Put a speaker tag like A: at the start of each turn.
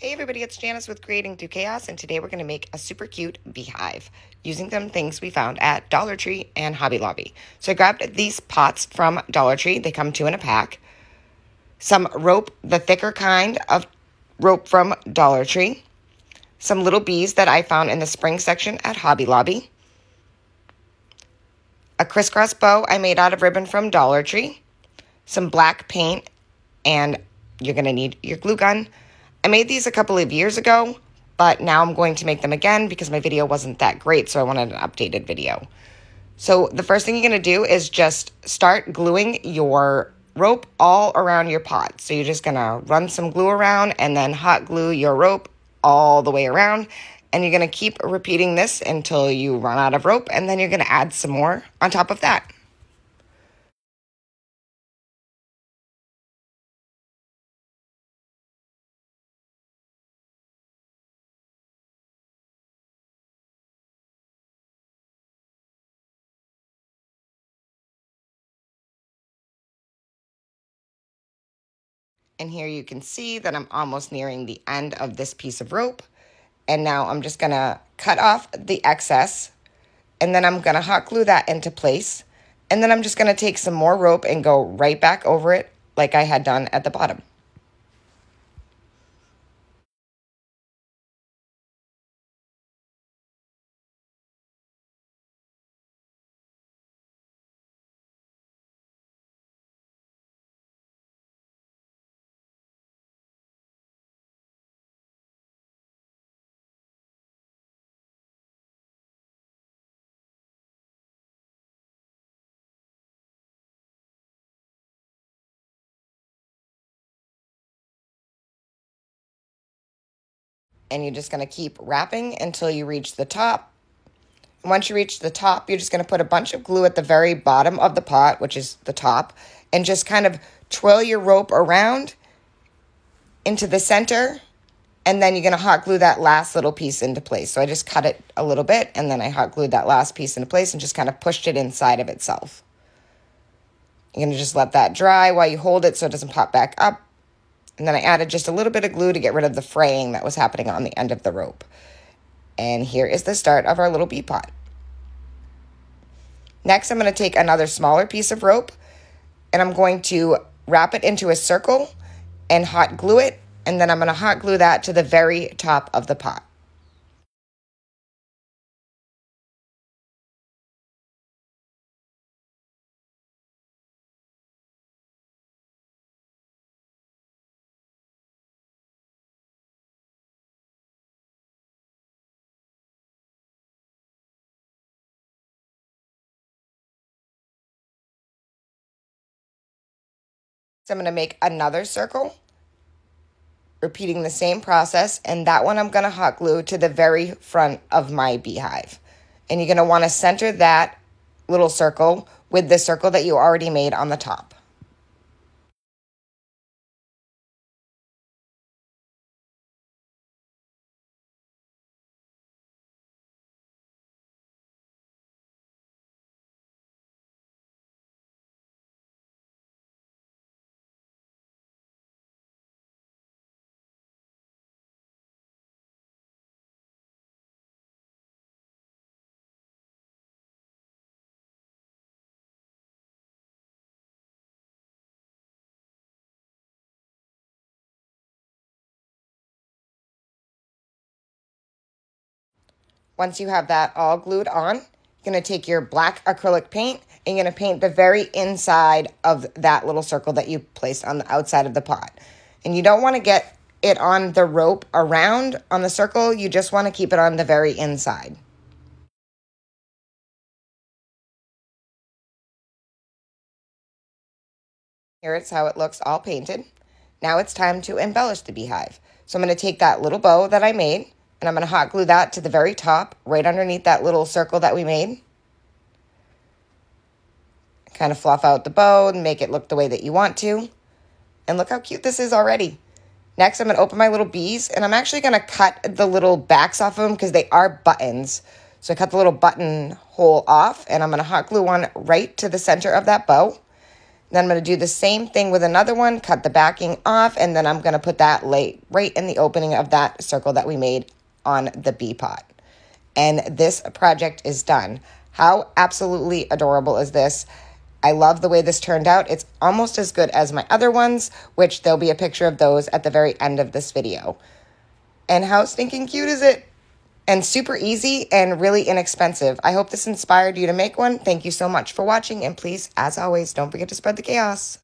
A: Hey everybody, it's Janice with Creating Through Chaos, and today we're going to make a super cute beehive using some things we found at Dollar Tree and Hobby Lobby. So I grabbed these pots from Dollar Tree, they come two in a pack. Some rope, the thicker kind of rope from Dollar Tree. Some little bees that I found in the spring section at Hobby Lobby. A crisscross bow I made out of ribbon from Dollar Tree. Some black paint, and you're going to need your glue gun I made these a couple of years ago, but now I'm going to make them again because my video wasn't that great, so I wanted an updated video. So the first thing you're going to do is just start gluing your rope all around your pot. So you're just going to run some glue around and then hot glue your rope all the way around. And you're going to keep repeating this until you run out of rope, and then you're going to add some more on top of that. And here you can see that I'm almost nearing the end of this piece of rope. And now I'm just gonna cut off the excess and then I'm gonna hot glue that into place. And then I'm just gonna take some more rope and go right back over it like I had done at the bottom. And you're just going to keep wrapping until you reach the top. Once you reach the top, you're just going to put a bunch of glue at the very bottom of the pot, which is the top, and just kind of twirl your rope around into the center, and then you're going to hot glue that last little piece into place. So I just cut it a little bit, and then I hot glued that last piece into place and just kind of pushed it inside of itself. You're going to just let that dry while you hold it so it doesn't pop back up. And then I added just a little bit of glue to get rid of the fraying that was happening on the end of the rope. And here is the start of our little bee pot. Next, I'm going to take another smaller piece of rope and I'm going to wrap it into a circle and hot glue it. And then I'm going to hot glue that to the very top of the pot. So I'm going to make another circle, repeating the same process, and that one I'm going to hot glue to the very front of my beehive. And you're going to want to center that little circle with the circle that you already made on the top. Once you have that all glued on, you're going to take your black acrylic paint and you're going to paint the very inside of that little circle that you placed on the outside of the pot. And you don't want to get it on the rope around on the circle, you just want to keep it on the very inside. Here it's how it looks all painted. Now it's time to embellish the beehive. So I'm going to take that little bow that I made and I'm going to hot glue that to the very top, right underneath that little circle that we made. Kind of fluff out the bow and make it look the way that you want to. And look how cute this is already. Next, I'm going to open my little bees, and I'm actually going to cut the little backs off of them because they are buttons. So I cut the little button hole off, and I'm going to hot glue one right to the center of that bow. Then I'm going to do the same thing with another one, cut the backing off, and then I'm going to put that right in the opening of that circle that we made on the bee pot. And this project is done. How absolutely adorable is this? I love the way this turned out. It's almost as good as my other ones, which there'll be a picture of those at the very end of this video. And how stinking cute is it? And super easy and really inexpensive. I hope this inspired you to make one. Thank you so much for watching. And please, as always, don't forget to spread the chaos.